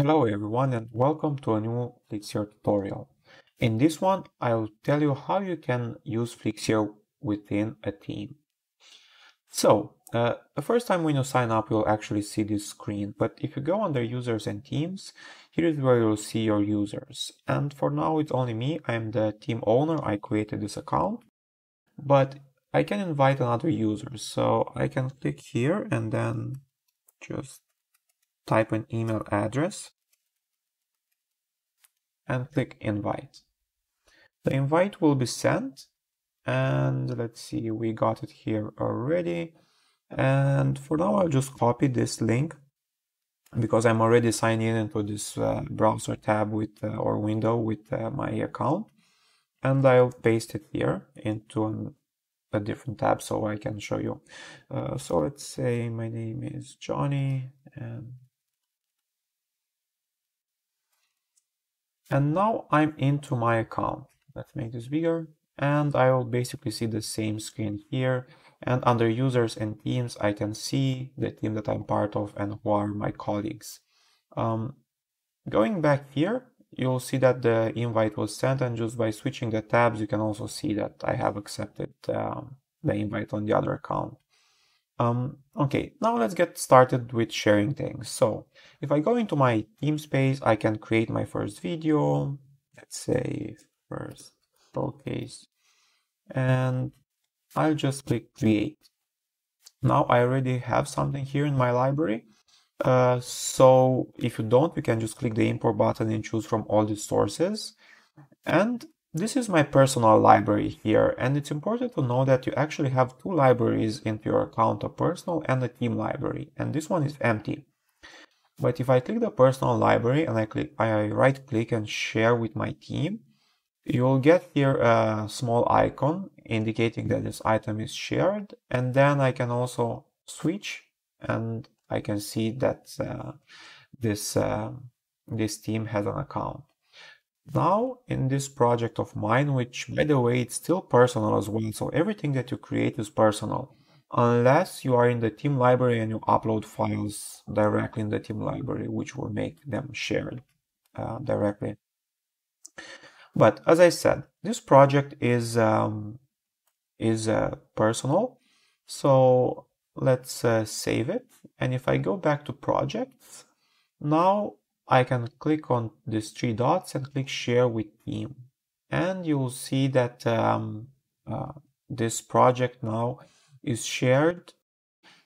Hello everyone and welcome to a new Flixier tutorial. In this one, I'll tell you how you can use Flixier within a team. So, uh, the first time when you sign up, you'll actually see this screen, but if you go under users and teams, here is where you'll see your users. And for now, it's only me, I'm the team owner, I created this account, but I can invite another user. So I can click here and then just type an email address and click invite. The invite will be sent and let's see, we got it here already. And for now, I'll just copy this link because I'm already signed in into this uh, browser tab with uh, or window with uh, my account. And I'll paste it here into an, a different tab so I can show you. Uh, so let's say my name is Johnny and And now I'm into my account. Let's make this bigger. And I will basically see the same screen here. And under users and teams, I can see the team that I'm part of and who are my colleagues. Um, going back here, you'll see that the invite was sent and just by switching the tabs, you can also see that I have accepted um, the invite on the other account. Um, okay, now let's get started with sharing things. So if I go into my team space, I can create my first video. Let's say first showcase and I'll just click create. Now I already have something here in my library. Uh, so if you don't, you can just click the import button and choose from all the sources. And this is my personal library here, and it's important to know that you actually have two libraries into your account, a personal and a team library, and this one is empty. But if I click the personal library and I click, I right click and share with my team, you'll get here a small icon indicating that this item is shared, and then I can also switch and I can see that uh, this, uh, this team has an account. Now in this project of mine, which by the way, it's still personal as well. So everything that you create is personal unless you are in the team library and you upload files directly in the team library, which will make them shared uh, directly. But as I said, this project is um, is uh, personal. So let's uh, save it. And if I go back to projects, now I can click on these three dots and click share with team. And you'll see that um, uh, this project now is shared.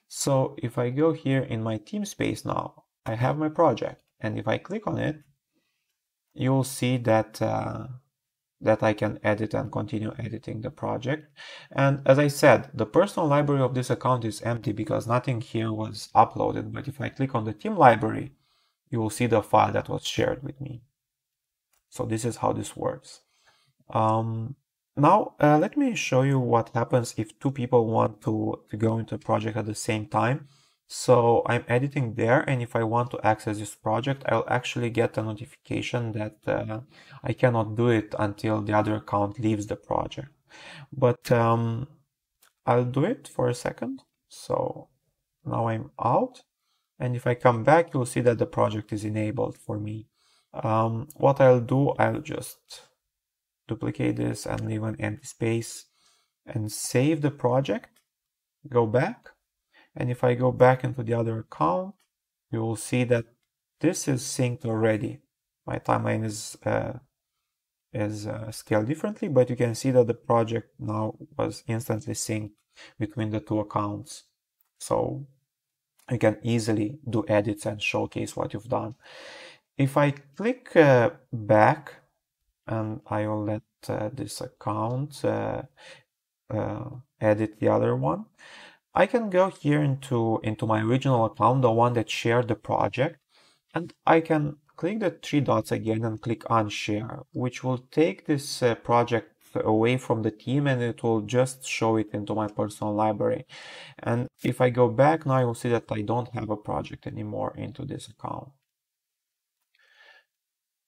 So if I go here in my team space now, I have my project. And if I click on it, you'll see that uh, that I can edit and continue editing the project. And as I said, the personal library of this account is empty because nothing here was uploaded. But if I click on the team library, you will see the file that was shared with me. So this is how this works. Um, now, uh, let me show you what happens if two people want to, to go into a project at the same time. So I'm editing there, and if I want to access this project, I'll actually get a notification that uh, I cannot do it until the other account leaves the project. But um, I'll do it for a second. So now I'm out. And if I come back, you'll see that the project is enabled for me. Um, what I'll do, I'll just duplicate this and leave an empty space and save the project, go back. And if I go back into the other account, you will see that this is synced already. My timeline is uh, is uh, scaled differently, but you can see that the project now was instantly synced between the two accounts. So you can easily do edits and showcase what you've done. If I click uh, back and I will let uh, this account uh, uh, edit the other one. I can go here into, into my original account, the one that shared the project, and I can click the three dots again and click unshare, which will take this uh, project away from the team and it will just show it into my personal library. And if I go back now, you'll see that I don't have a project anymore into this account.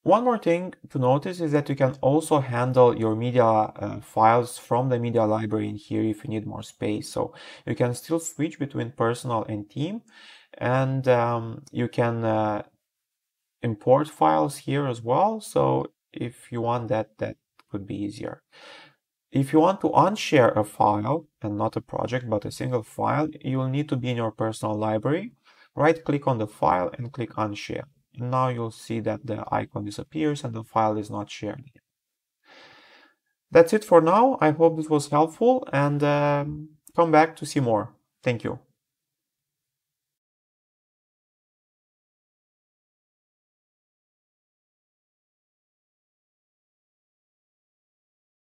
One more thing to notice is that you can also handle your media uh, files from the media library in here if you need more space. So you can still switch between personal and team and um, you can uh, import files here as well. So if you want that, that be easier. If you want to unshare a file and not a project, but a single file, you will need to be in your personal library. Right click on the file and click unshare. Now you'll see that the icon disappears and the file is not shared. That's it for now. I hope this was helpful and um, come back to see more. Thank you.